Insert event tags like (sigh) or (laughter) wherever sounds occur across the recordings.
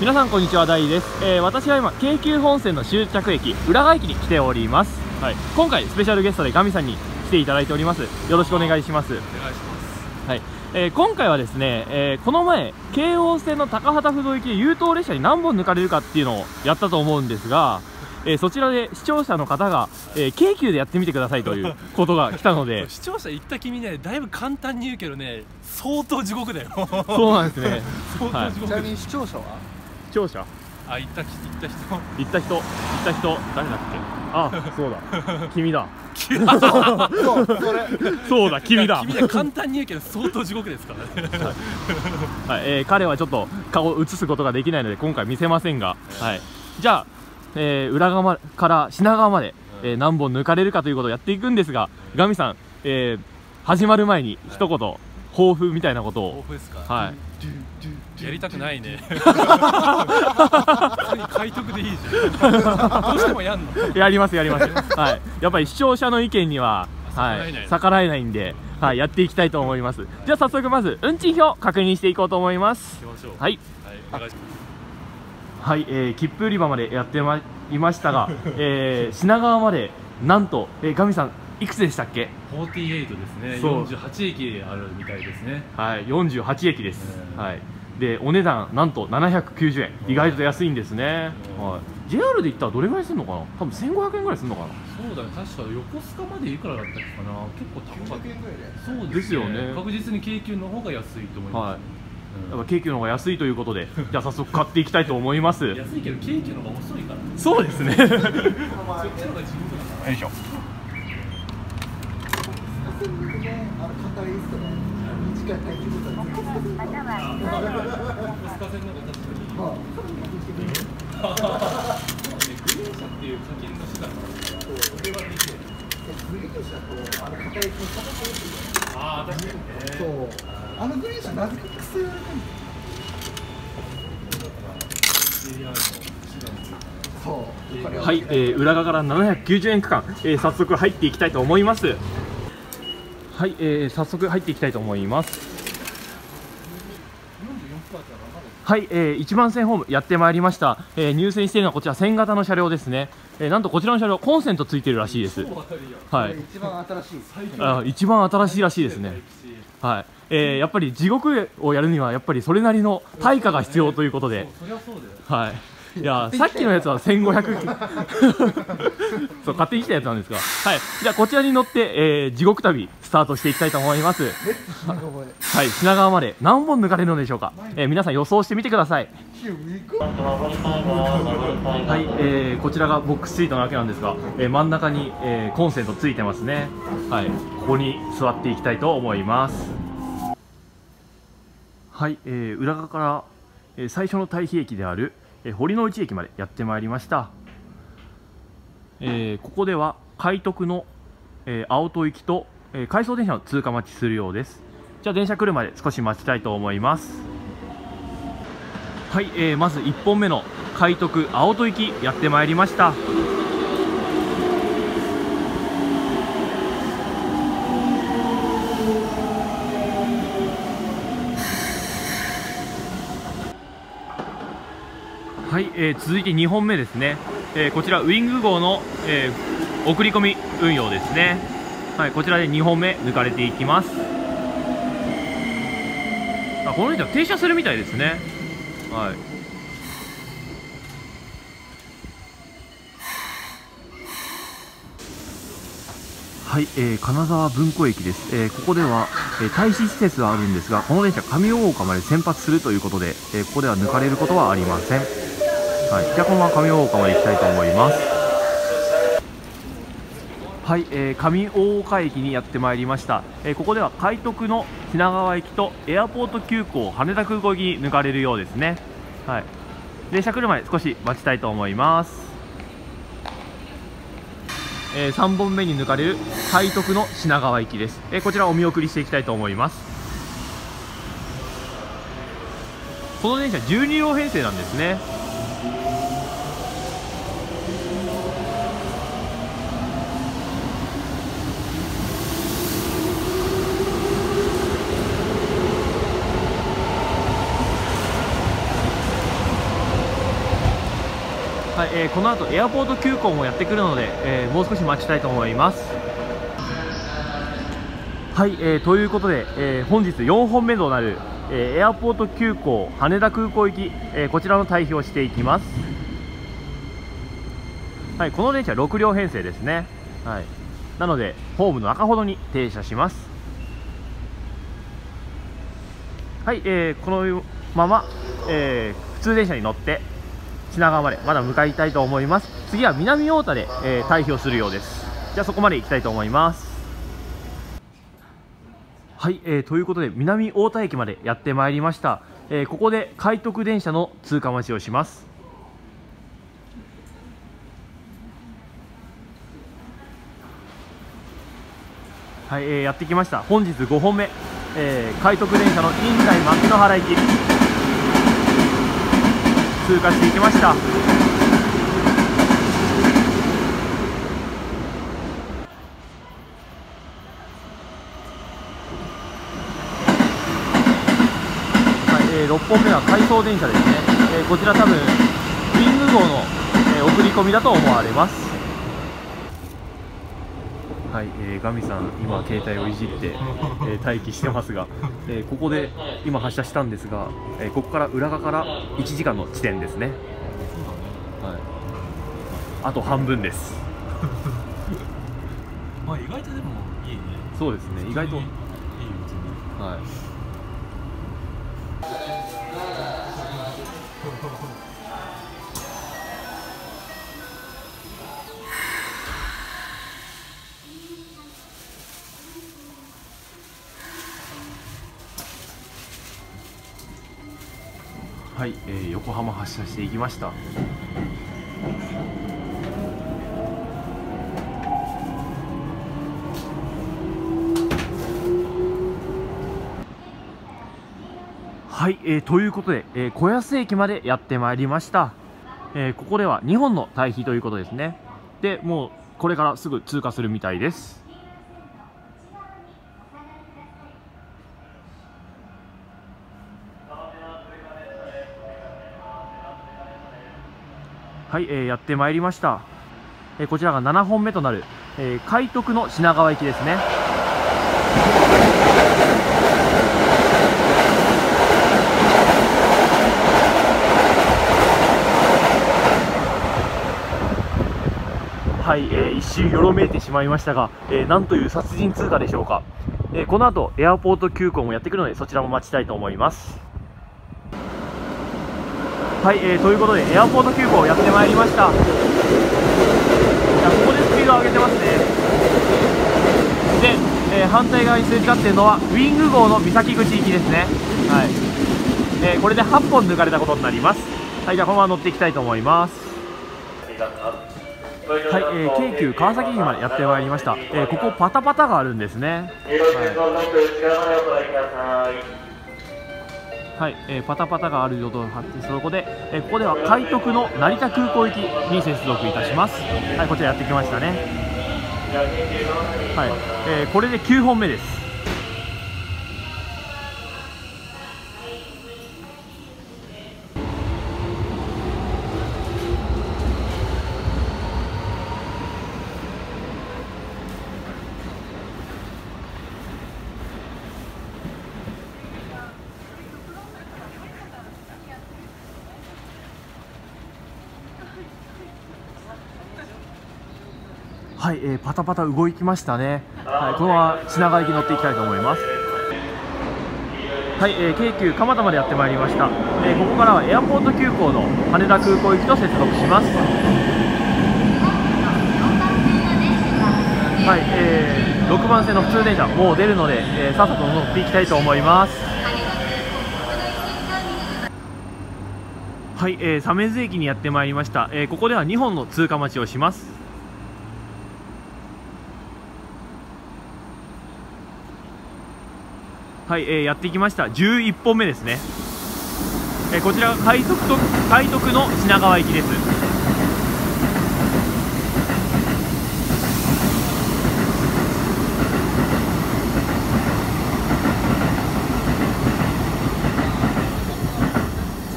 皆さんこんにちは大です、えー、私は今京急本線の終着駅浦賀駅に来ております、はい、今回スペシャルゲストでガミさんに来ていただいております。よろしくお願いします。お願いします。はい。えー、今回はですね、えー、この前京王線の高畑不動行きで優等列車に何本抜かれるかっていうのをやったと思うんですがえー、そちらで視聴者の方が、えー、京急でやってみてくださいということが来たので。(laughs) 視聴者行った君ねだいぶ簡単に言うけどね相当地獄だよ。そうなんですね。(laughs) 相当地獄、はい、ちなみに視聴者は？視聴者？あ行った行った人。行った人行った人誰だっけ？あそうだ。(laughs) 君だ。(laughs) そう。それ。そうだ君だ。君だ簡単に言うけど相当地獄ですからね。はい、えー、彼はちょっと顔を映すことができないので今回見せませんが、はい、じゃあえー、裏側から品川まで、えー、何本抜かれるかということをやっていくんですがガミさん、えー、始まる前に一言、抱負みたいなことを。抱負ですか？はいやりたくないね。(laughs) 普通に快得でいいじゃん。どうしてもやんの。やりますやります。(laughs) はい。やっぱり視聴者の意見にははい。逆らえないんではい、やっていきたいと思います。じゃあ早速まず運賃表確認していこうと思います。はい、はい、お願いします。はい、えー、切符売り場までやってまいましたが、えー、品川までなんと、えー、ガミさんいくつでしたっけ？48ですね。48駅あるみたいですね。はい48駅です、はい。でお値段なんと790円。意外と安いんですね、はい、JR で行ったらどれぐらいするのかな？多分1500円ぐらいするのかな？そうだね確か横須賀までいくらだったっけかな。結構高かった。円ぐらいでそうですよね。確実に京急の方が安いと思います、はい。やっぱ京急の方が安いということでじゃあ早速買っていきたいと思います。安いけど京急の方が遅いから。そうですねそっちの方が自分よいしょああ確かにそうあのグリーン車なぜか癖言われてるそうはい、えー、裏側から790円区間、えー、早速入っていきたいと思いますはい、えー、早速入っていきたいと思います。はい、えー、1番線ホームやってまいりました、えー、入線しているのはこちら1000型の車両ですね、えー、なんとこちらの車両コンセントついてるらしいです。はい。一番新しいあ一番新しいらしいですね。はい。えー、やっぱり地獄をやるにはやっぱりそれなりの対価が必要ということで、はい。いやさっきのやつは1500 (laughs) (laughs) そう買ってきたやつなんですが。はい。じゃあこちらに乗って、えー、地獄旅スタートしていきたいと思います。はい。品川まで何本抜かれるのでしょうか、えー、皆さん予想してみてください。はい、えー、こちらがボックスシートなわけなんですが、えー、真ん中に、えー、コンセントついてますね。はい。ここに座っていきたいと思います。はい、えー、裏側から、えー、最初の退避駅である、えー、堀之内駅までやってまいりました、えー、ここでは快徳の、えー、青戸行きと、えー、回送電車の通過待ちするようです。じゃあ電車来るまで少し待ちたいと思います。はい、えー、まず1本目の快徳青戸行きやってまいりました。はい、えー、続いて2本目ですね、えー、こちらウイング号の、えー、送り込み運用ですね。はいこちらで2本目抜かれていきます。あこの人は停車するみたいですね。はい。はい、えー、金沢文庫駅です、えー、ここでは、えー、待避施設はあるんですがこの電車上大岡まで先発するということで、えー、ここでは抜かれることはありません。はい、じゃあこのまま上大岡まで行きたいと思います。はい、えー、上大岡駅にやってまいりました、えー、ここでは快徳の品川駅とエアポート急行羽田空港行きに抜かれるようですね。はい。電車来るまで少し待ちたいと思います。えー、3本目に抜かれる快徳の品川行きです、えー、こちらお見送りしていきたいと思います。この電車12両編成なんですね。えーこの後エアポート急行もやってくるので、えーもう少し待ちたいと思います。はい、えーということで、えー本日4本目となる、えーエアポート急行羽田空港行き、えーこちらの退避をしていきます。はい、この電車6両編成ですね。はい。なのでホームの中ほどに停車します。はい、えーこのまま、えー普通電車に乗って品川までまだ向かいたいと思います次は南太田で、えー退避をするようですじゃあそこまで行きたいと思いますはい、えーということで南太田駅までやってまいりました、えーここで快徳電車の通過待ちをしますはい、えーやってきました本日5本目、えー快徳電車の院内牧之原駅通過していきました。はい、えー6本目は回送電車ですね、えーこちら多分ウィング号の、えー送り込みだと思われます。はい、えーガミさん、今、携帯をいじって、えー待機してますが、えーここで今、発車したんですが、えーここから浦賀から1時間の地点ですね、はい、あと半分です、(laughs) まあ意外とでもいいね。そうですね、意外と、いいよ別にはい、(laughs) はい、えー横浜発車していきました。はい、えーということで、えー小安駅までやってまいりました、えーここでは2本の対比ということですね。でもうこれからすぐ通過するみたいです。はい、えーやってまいりました、えーこちらが7本目となる、えー快徳の品川駅ですね。はい、えー一瞬よろめいてしまいましたが、えーなんという殺人通過でしょうか、えーこの後エアポート急行もやってくるのでそちらも待ちたいと思います。はい、えーということでエアポート急行やってまいりました。いやここでスピード上げてますね。で、えー反対側にすれ違っているのはウィング号の三崎口行きですね。はい、えーこれで8本抜かれたことになります。はいじゃあこのまま乗っていきたいと思います。はい、えー京急川崎駅までやってまいりました、えーここパタパタがあるんですね。はい、はいえーパタパタがあるよと発ってそこで、えーここでは快徳の成田空港行きに接続いたします。はいこちらやってきましたね。はい、えーこれで9本目です。はい、えーパタパタ動きましたね。はい、このまま品川駅乗っていきたいと思います。はい、えー京急蒲田までやってまいりました。えーここからはエアポート急行の羽田空港行きと接続します。はい、えー6番線の普通電車もう出るので、えーさっさと乗っていきたいと思います。はい、えー、鮫洲駅にやってまいりました、えーここでは2本の通過待ちをしますはい、えーやってきました。11本目ですね、えーこちらが快徳と快徳の品川駅です。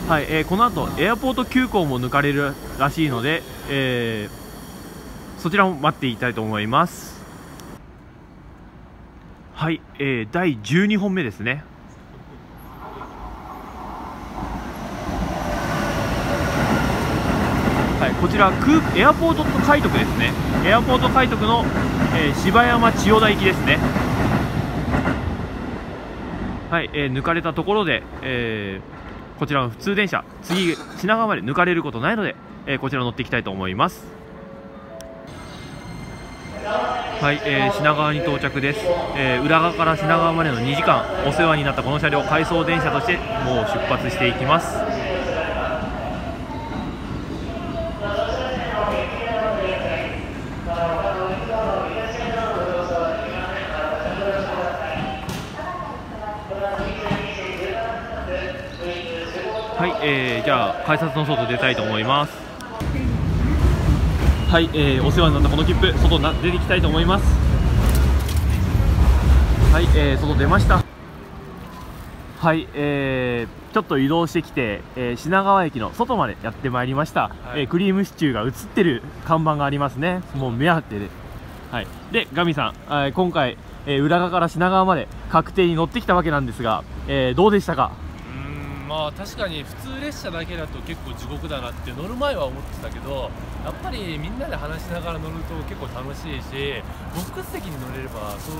はい、えーこの後エアポート急行も抜かれるらしいので、えーそちらも待っていきたいと思います。はい、えー第12本目ですね。はい、こちら空エアポート快徳ですね。エアポート快徳の、えー芝山千代田行きですね。はい、えー抜かれたところで、えーこちらの普通電車。次品川まで抜かれることないので、えーこちら乗っていきたいと思います。はい、えー品川に到着です、えー浦賀から品川までの2時間お世話になったこの車両回送電車としてもう出発していきます。はい、えーじゃあ改札の外出たいと思います。はい、えーお世話になったこの切符外な出ていきたいと思います。はい、えー外出ました。はい、えーちょっと移動してきて、えー品川駅の外までやってまいりました、はい。えークリームシチューが映ってる看板がありますね。もう目当てで。はい、でガミさん、えー今回、えー浦賀から品川まで確定に乗ってきたわけなんですが、えーどうでしたか？まあ確かに普通列車だけだと結構地獄だなって乗る前は思ってたけどやっぱりみんなで話しながら乗ると結構楽しいしボックス席に乗れれば相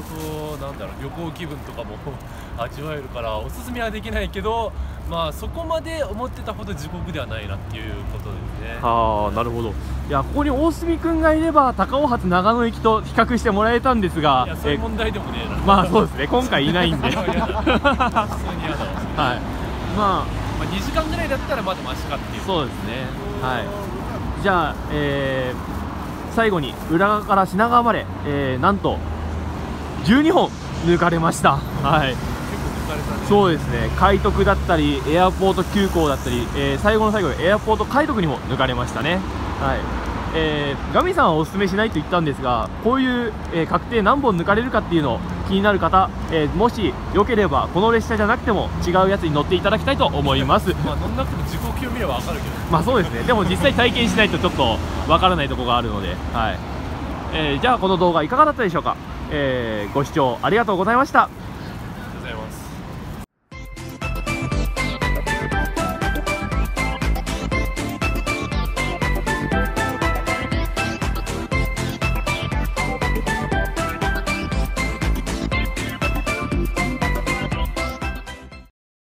当なんだろう旅行気分とかも (laughs) 味わえるからおすすめはできないけどまあそこまで思ってたほど地獄ではないなっていうことですね。ああなるほど。いやここに大隅君がいれば高尾発長野行きと比較してもらえたんですがいやそういうえ問題でもねえな。まあそうですね。今回いないんで。(laughs) 普通に嫌だわまあまあ、2時間ぐらいだったらまだマシかっていう。そうですね。はい。じゃあ、えー最後に浦賀から品川まで、えーなんと12本抜かれました。はい。結構抜かれたね。そうですね。快徳だったりエアポート急行だったり、えー最後の最後でエアポート快徳にも抜かれましたね。はい。えーガミさんはお勧めしないと言ったんですがこういう、えー確定何本抜かれるかっていうのを気になる方、えーもしよければこの列車じゃなくても違うやつに乗っていただきたいと思います。まあ乗んなくても自己級見ればわかるけど。まあそうですね。でも実際体験しないとちょっとわからないところがあるので、はい。えーじゃあこの動画いかがだったでしょうか、えーご視聴ありがとうございました